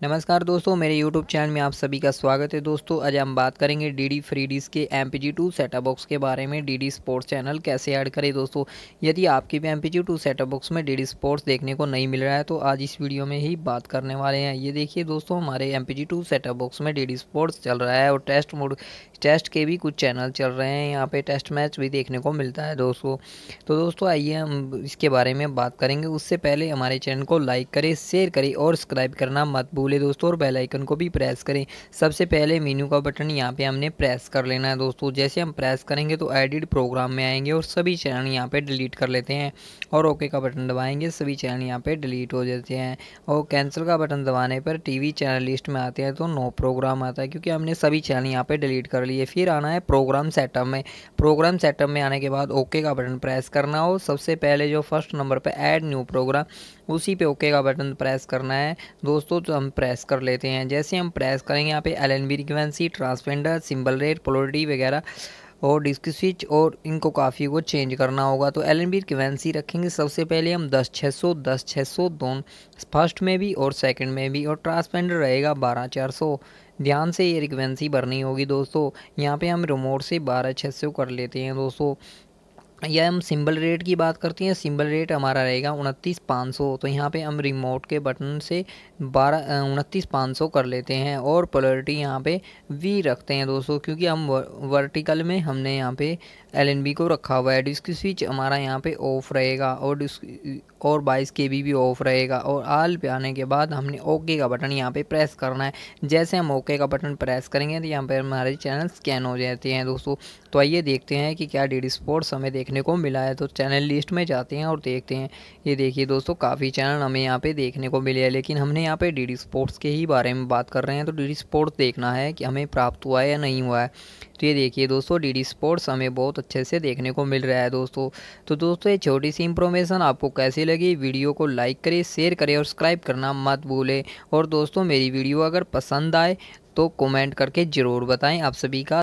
नमस्कार दोस्तों, मेरे YouTube चैनल में आप सभी का स्वागत है। दोस्तों, आज हम बात करेंगे डी डी फ्री डीज के M P G two setup box के बारे में। डी डी स्पोर्ट्स चैनल कैसे ऐड करें दोस्तों? यदि आपके भी M P G two setup box में डी डी स्पोर्ट्स देखने को नहीं मिल रहा है तो आज इस वीडियो में ही बात करने वाले हैं। ये देखिए दोस्तों, हमारे M P G two setup box में डी डी स्पोर्ट्स चल रहा है और टेस्ट मोड टेस्ट के भी कुछ चैनल चल रहे हैं। यहाँ पे टेस्ट मैच भी देखने को मिलता है दोस्तों। तो दोस्तों, आइए हम इसके बारे में बात करेंगे। उससे पहले हमारे चैनल को लाइक करें शेयर करें और सब्सक्राइब करना मत भूलें दोस्तों, और बेल आइकन को भी प्रेस करें। सबसे पहले मीनू का बटन यहाँ पे हमने प्रेस कर लेना है दोस्तों। जैसे हम प्रेस करेंगे तो एडिट प्रोग्राम में आएँगे और सभी चैनल यहाँ पे डिलीट कर लेते हैं और ओके का बटन दबाएँगे। सभी चैनल यहाँ पे डिलीट हो जाते हैं और कैंसिल का बटन दबाने पर टीवी चैनल लिस्ट में आते हैं तो नो प्रोग्राम आता है क्योंकि हमने सभी चैनल यहाँ पे डिलीट कर लिए। फिर आना है प्रोग्राम सेटअप में। प्रोग्राम सेटअप में आने के बाद ओके का बटन प्रेस करना हो। सबसे पहले जो फ़र्स्ट नंबर पर ऐड न्यू प्रोग्राम उसी पे ओके का बटन प्रेस करना है। दोस्तों तो हम प्रेस कर लेते हैं। जैसे हम प्रेस करेंगे, यहाँ पे L N B frequency transponder symbol rate polarity वगैरह और डिस्क स्विच और इनको काफ़ी को चेंज करना होगा। तो एल एन बी रिक्वेंसी रखेंगे सबसे पहले हम दस छः सौ, दस छः सौ दोनों फ़र्स्ट में भी और सेकंड में भी और ट्रांसपेंडर रहेगा बारह, चार सौ। ध्यान से ये रिक्वेंसी भरनी होगी दोस्तों। यहाँ पे हम रिमोट से बारह छः सौ कर लेते हैं दोस्तों। या हम सिंबल रेट की बात करते हैं। सिंबल रेट हमारा रहेगा उनतीस पाँच सौ। तो यहाँ पे हम रिमोट के बटन से बारह उनतीस पाँच सौ कर लेते हैं और पोलरिटी यहाँ पे वी रखते हैं दोस्तों, क्योंकि हम वर्टिकल में हमने यहाँ पे एलएनबी को रखा हुआ है। डिस्क स्विच हमारा यहाँ पे ऑफ़ रहेगा और डिस्क, और बाईस के भी ऑफ़ रहेगा और आल पे आने के बाद हमने ओके का बटन यहाँ पे प्रेस करना है। जैसे हम ओके का बटन प्रेस करेंगे तो यहाँ पे हमारे चैनल स्कैन हो जाते हैं दोस्तों। तो आइए देखते हैं कि क्या डी डी स्पोर्ट्स हमें देखने को मिला है तो चैनल लिस्ट में जाते हैं और देखते हैं। ये देखिए दोस्तों, काफ़ी चैनल हमें यहाँ पे देखने को मिले हैं, लेकिन हमने यहाँ पे डी स्पोर्ट्स के ही बारे में बात कर रहे हैं तो डी स्पोर्ट्स देखना है कि हमें प्राप्त हुआ है या नहीं हुआ है। तो ये देखिए दोस्तों डी स्पोर्ट्स हमें बहुत अच्छे से देखने को मिल रहा है दोस्तों। तो दोस्तों, ये छोटी सी इंफॉर्मेशन आपको कैसी लगी, वीडियो को लाइक करें शेयर करें और सब्सक्राइब करना मत भूलें। और दोस्तों, मेरी वीडियो अगर पसंद आए तो कमेंट करके ज़रूर बताएँ। आप सभी का